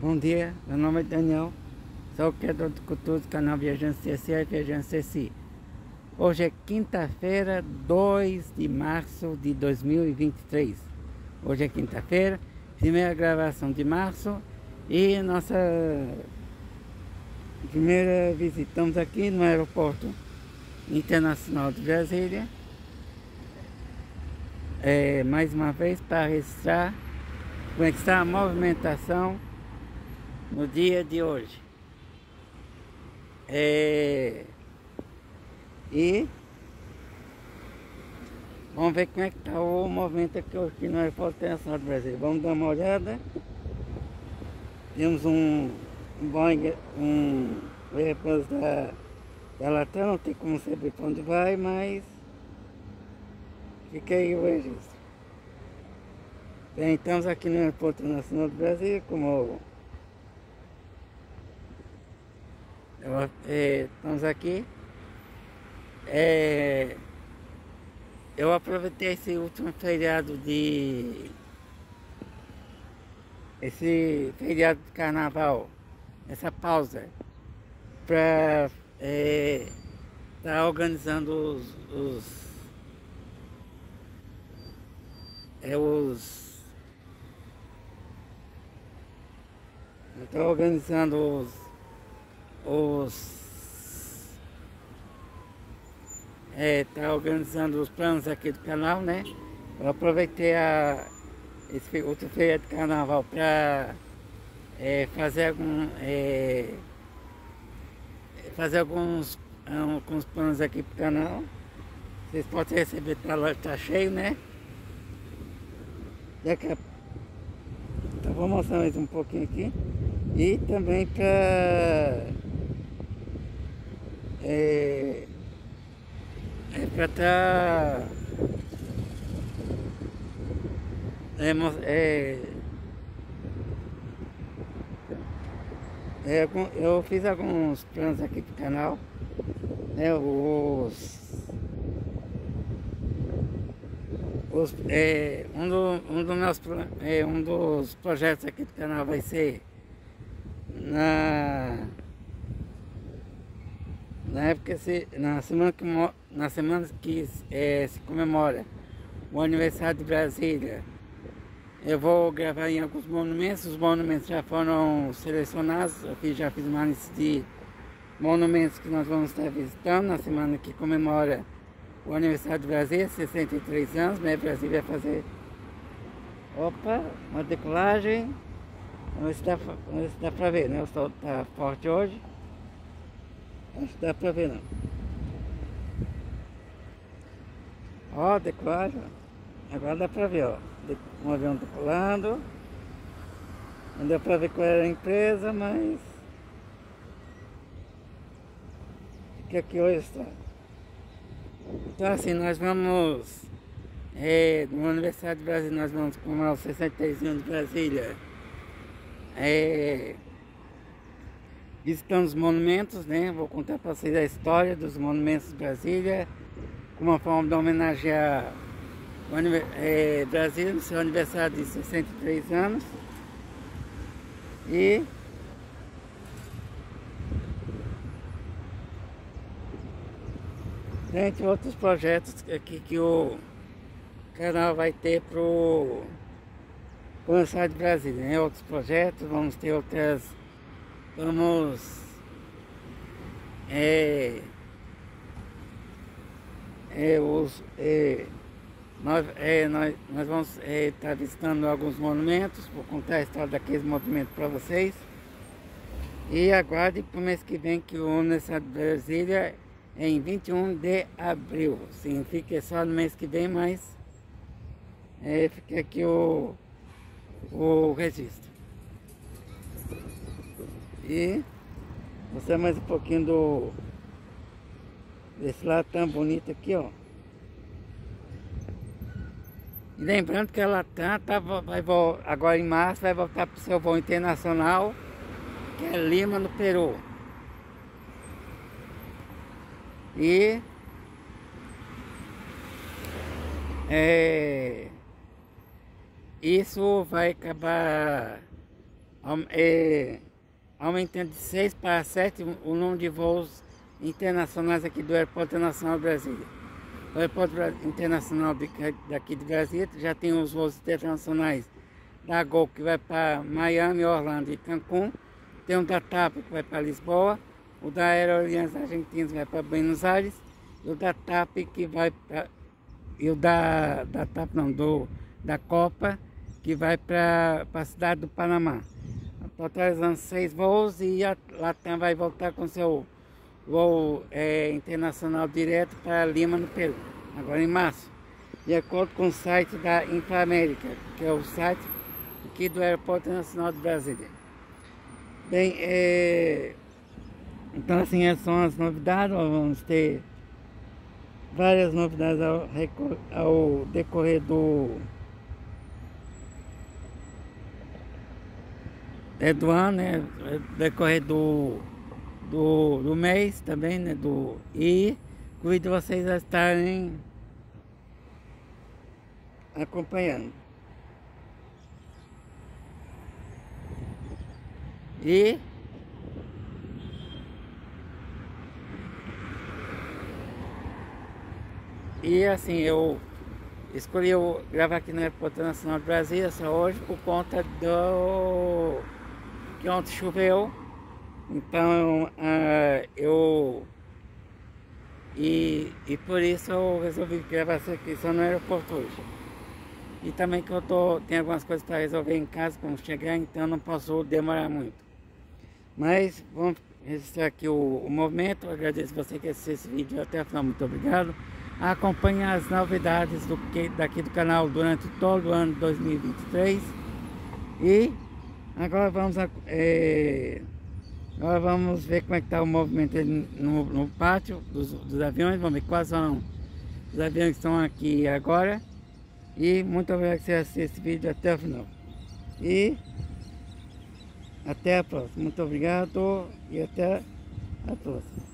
Bom dia, meu nome é Daniel, sou criador de cultura do canal Viajante CC e Viajante CC. Hoje é quinta-feira, 2 de março de 2023. Hoje é quinta-feira, primeira gravação de março e nossa primeira visitamos aqui no aeroporto internacional de Brasília. É, mais uma vez para registrar como é que está a movimentação no dia de hoje. É... E vamos ver como é que está o movimento aqui hoje no Aeroporto Internacional do Brasil. Vamos dar uma olhada. Temos um Boeing, um Airbus da, da Latam, não tem como saber para onde vai, mas fica aí o registro. Bem, estamos aqui no Aeroporto Nacional do Brasil, como é, estamos aqui. É, eu aproveitei esse último feriado de. Esse feriado de carnaval, essa pausa, para estar é, tá organizando os, os, é, os Estou organizando os, os é, tá organizando os planos aqui do canal, né? Eu aproveitei a, esse outro feira de carnaval para é, fazer algum é, fazer alguns, alguns planos aqui pro canal. Vocês podem receber, tá, tá cheio, né? Daqui a... Então vou mostrar mais um pouquinho aqui e também para é, é para estar tá, é, é, é, eu fiz alguns planos aqui pro canal né, os, os é, um, do, um, do meus, é, um dos projetos aqui do canal vai ser na, na época, se, na semana que, na semana que é, se comemora o aniversário de Brasília, eu vou gravar em alguns monumentos, os monumentos já foram selecionados, fiz, já fiz uma lista de monumentos que nós vamos estar visitando na semana que comemora o aniversário de Brasília, 63 anos, né? Brasília vai fazer, opa, uma decolagem, Vamos ver se dá, vamos ver né? O sol tá forte hoje. Acho que dá pra ver não. Ó, decolagem. Agora dá pra ver, ó. Um avião decolando. Não deu pra ver qual era a empresa, mas... Que aqui hoje está. Então assim, nós vamos... É, no aniversário do Brasil, nós vamos comemorar os 63 anos de Brasília é, visitando os monumentos, né? Vou contar para vocês a história dos monumentos de Brasília, como uma forma de homenagear o é, Brasília no seu aniversário de 63 anos. E entre outros projetos aqui que o canal vai ter pro Começar de Brasília, né? Outros projetos, vamos ter outras. Vamos. É, é, os, é, nós, é, nós, nós vamos estar é, tá visitando alguns monumentos, vou contar a história daqueles monumentos para vocês. E aguarde para o mês que vem que o de Brasília é em 21 de abril. Significa que é só no mês que vem, mas é, fica aqui o o registro. E mostrar mais um pouquinho do desse lado tão bonito aqui, ó. E lembrando que ela tá, tá vai, agora em março vai voltar para o seu voo internacional, que é Lima, no Peru. E é, isso vai acabar é, aumentando de 6 para 7 o número de voos internacionais aqui do Aeroporto Internacional de Brasília. O Aeroporto Internacional de, daqui de Brasília já tem os voos internacionais da Gol que vai para Miami, Orlando e Cancún. Tem o da TAP que vai para Lisboa. O da Aerolíneas Argentinas vai para Buenos Aires. E o da TAP que vai para... E o da, da TAP não, do, da Copa que vai para a cidade do Panamá. Totalizando seis voos e a Latam vai voltar com seu voo é, internacional direto para Lima, no Peru, agora em março. De acordo com o site da Inframérica, que é o site aqui do Aeroporto Internacional de Brasília. Bem, é, então assim, essas são as novidades, vamos ter várias novidades ao, ao decorrer do é do ano, né? Decorrer do, do, do mês também, né? Do, e cuido vocês a estarem acompanhando. E E assim, eu escolhi gravar aqui no Aeroporto Nacional de Brasília só hoje por conta do que ontem choveu, então uh, eu e, e por isso eu resolvi gravar essa só no aeroporto hoje. E também que eu tô, tenho algumas coisas para resolver em casa quando chegar, então não posso demorar muito. Mas vamos registrar aqui o, o movimento. Eu agradeço você que assistiu esse vídeo até o final. Muito obrigado. Acompanhe as novidades do, daqui do canal durante todo o ano 2023. E Agora vamos, é, agora vamos ver como é que está o movimento no, no pátio dos, dos, aviões. Vamos ver quais são os aviões que estão aqui agora. E muito obrigado por você assistir esse vídeo até o final. E até a próxima. Muito obrigado e até a próxima.